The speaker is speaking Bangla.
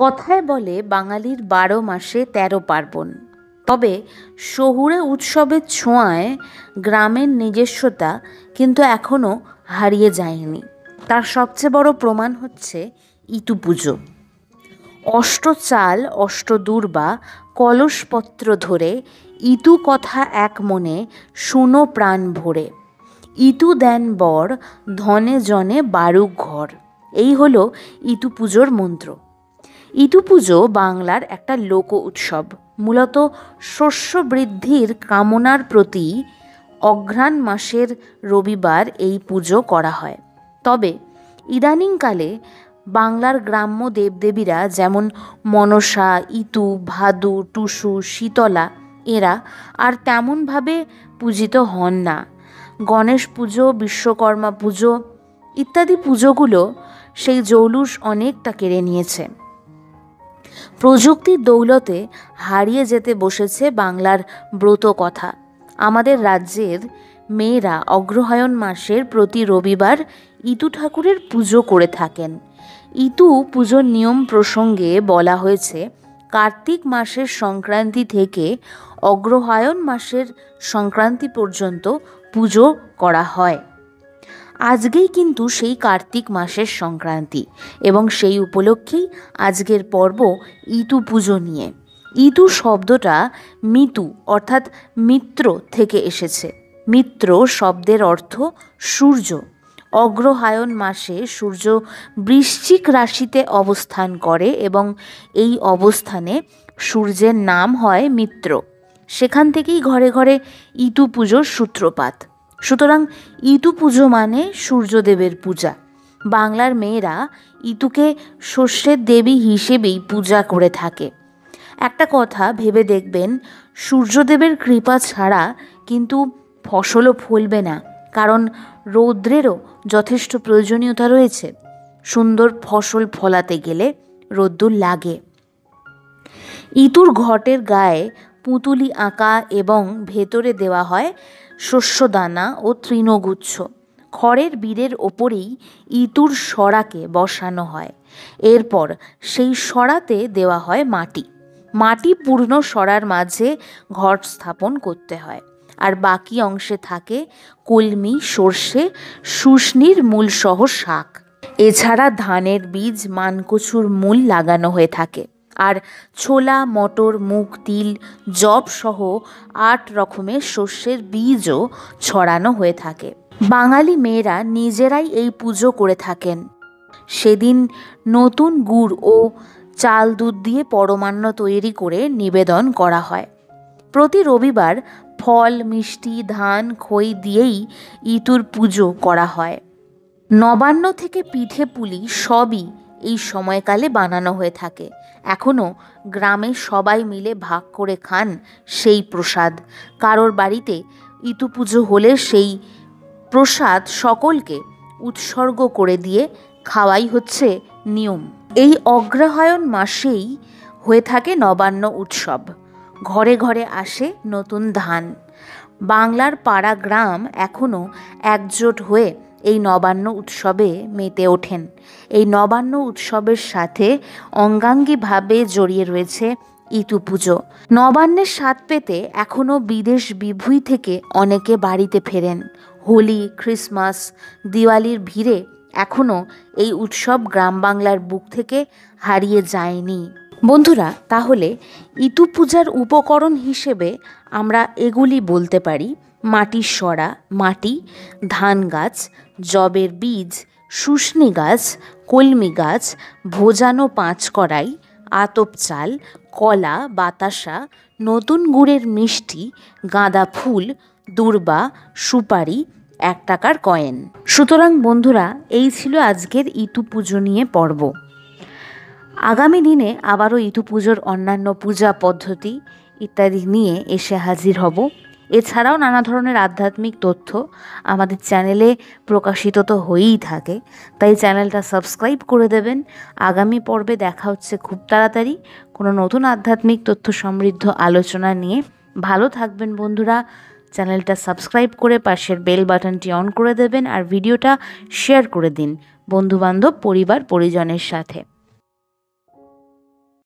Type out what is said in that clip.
কথায় বলে বাঙালির বারো মাসে তেরো পার্বণ। তবে শহুরে উৎসবের ছোঁয়ায় গ্রামের নিজস্বতা কিন্তু এখনও হারিয়ে যায়নি। তার সবচেয়ে বড় প্রমাণ হচ্ছে ইতু পুজো। অষ্টচাল, অষ্টদূর্বা কলসপত্র ধরে ইতু কথা এক মনে শুনো প্রাণ ভরে। ইতু দেন বর, ধনে জনে বারুক ঘর এই হলো ইতু পুজোর মন্ত্র। ইতু পুজো বাংলার একটা লোক উৎসব। মূলত শস্য বৃদ্ধির কামনার প্রতি অঘ্রাণ মাসের রবিবার এই পুজো করা হয়। তবে ইদানিংকালে বাংলার গ্রাম্য দেবদেবীরা যেমন মনসা, ইতু, ভাদু, টুসু, শীতলা এরা আর তেমনভাবে পূজিত হন না। গণেশ পুজো, বিশ্বকর্মা পুজো ইত্যাদি পুজোগুলো সেই জৌলুস অনেকটা কেড়ে নিয়েছে। প্রযুক্তির দৌলতে হারিয়ে যেতে বসেছে বাংলার ব্রত কথা। আমাদের রাজ্যের মেয়েরা অগ্রহায়ণ মাসের প্রতি রবিবার ইতু ঠাকুরের পুজো করে থাকেন। ইতু পুজোর নিয়ম প্রসঙ্গে বলা হয়েছে, কার্তিক মাসের সংক্রান্তি থেকে অগ্রহায়ণ মাসের সংক্রান্তি পর্যন্ত পুজো করা হয়। আজকেই কিন্তু সেই কার্তিক মাসের সংক্রান্তি এবং সেই উপলক্ষেই আজকের পর্ব ইতু পুজো নিয়ে। ইতু শব্দটা মিতু অর্থাৎ মিত্র থেকে এসেছে। মিত্র শব্দের অর্থ সূর্য। অগ্রহায়ণ মাসে সূর্য বৃশ্চিক রাশিতে অবস্থান করে এবং এই অবস্থানে সূর্যের নাম হয় মিত্র। সেখান থেকেই ঘরে ঘরে ইতু পুজোর সূত্রপাত। সুতরাং ইতু পুজো মানে সূর্যদেবের পূজা। বাংলার মেয়েরা ইতুকে শস্যের দেবী হিসেবেই পূজা করে থাকে। একটা কথা ভেবে দেখবেন, সূর্যদেবের কৃপা ছাড়া কিন্তু ফসলও ফলবে না, কারণ রৌদ্রেরও যথেষ্ট প্রয়োজনীয়তা রয়েছে। সুন্দর ফসল ফলাতে গেলে রোদ্দুর লাগে। ইতুর ঘটের গায়ে পুঁতুলি আঁকা এবং ভেতরে দেওয়া হয় শস্যদানা ও তৃণগুচ্ছ। খড়ের বীরের ওপরেই ইতুর সরাকে বসানো হয়। এরপর সেই সরাতে দেওয়া হয় মাটি। মাটি পূর্ণ সরার মাঝে ঘট স্থাপন করতে হয়। আর বাকি অংশে থাকে কলমি, সর্ষে শুষ্নির মূলসহ শাক। এছাড়া ধানের বীজ, মানকচুর মূল লাগানো হয়ে থাকে। আর ছোলা, মটর, মুগ, তিল জব সহ আট রকমের শস্যের বীজও ছড়ানো হয়ে থাকে। বাঙালি মেয়েরা নিজেরাই এই পুজো করে থাকেন। সেদিন নতুন গুড় ও চাল দুধ দিয়ে পরমান্ন তৈরি করে নিবেদন করা হয়। প্রতি রবিবার ফল, মিষ্টি, ধান, খই দিয়েই ইতুর পুজো করা হয়। নবান্ন থেকে পিঠে পুলি সবই এই সময়কালে বানানো হয়ে থাকে। এখনও গ্রামে সবাই মিলে ভাগ করে খান সেই প্রসাদ। কারোর বাড়িতে ইতু পুজো হলে সেই প্রসাদ সকলকে উৎসর্গ করে দিয়ে খাওয়াই হচ্ছে নিয়ম। এই অগ্রহায়ণ মাসেই হয়ে থাকে নবান্ন উৎসব। ঘরে ঘরে আসে নতুন ধান। বাংলার পাড়া গ্রাম এখনও একজোট হয়ে এই নবান্ন উৎসবে মেতে ওঠেন। এই নবান্ন উৎসবের সাথে অঙ্গাঙ্গিভাবে জড়িয়ে রয়েছে ইতু পুজো। নবান্নের স্বাদ পেতে এখনও বিদেশ বিভুই থেকে অনেকে বাড়িতে ফেরেন। হোলি, ক্রিসমাস, দিওয়ালির ভিড়ে এখনও এই উৎসব গ্রাম বাংলার বুক থেকে হারিয়ে যায়নি। বন্ধুরা, তাহলে ইতু পূজার উপকরণ হিসেবে আমরা এগুলি বলতে পারি। মাটির সরা, মাটি, ধান গাছ জবের বীজ শুষ্নি গাছ, কলমি গাছ, ভোজানো পাঁচ কড়াই, আতপ চাল, কলা, বাতাসা, নতুন গুড়ের মিষ্টি, গাঁদা ফুল, দূর্বা, সুপারি, এক টাকার কয়েন। সুতরাং বন্ধুরা, এই ছিল আজকের ইতু পুজো নিয়ে পর্ব। আগামী দিনে আবারও ইতু পুজোর অন্যান্য পূজা পদ্ধতি ইত্যাদি নিয়ে এসে হাজির হব। এছাড়াও নানা ধরনের আধ্যাত্মিক তথ্য আমাদের চ্যানেলে প্রকাশিত তো হয়েই থাকে, তাই চ্যানেলটা সাবস্ক্রাইব করে দেবেন। আগামী পর্বে দেখা হচ্ছে খুব তাড়াতাড়ি কোনো নতুন আধ্যাত্মিক তথ্য সমৃদ্ধ আলোচনা নিয়ে। ভালো থাকবেন বন্ধুরা, চ্যানেলটা সাবস্ক্রাইব করে পাশের বেল বাটনটি অন করে দেবেন আর ভিডিওটা শেয়ার করে দিন বন্ধুবান্ধব, পরিবার, পরিজনের সাথে।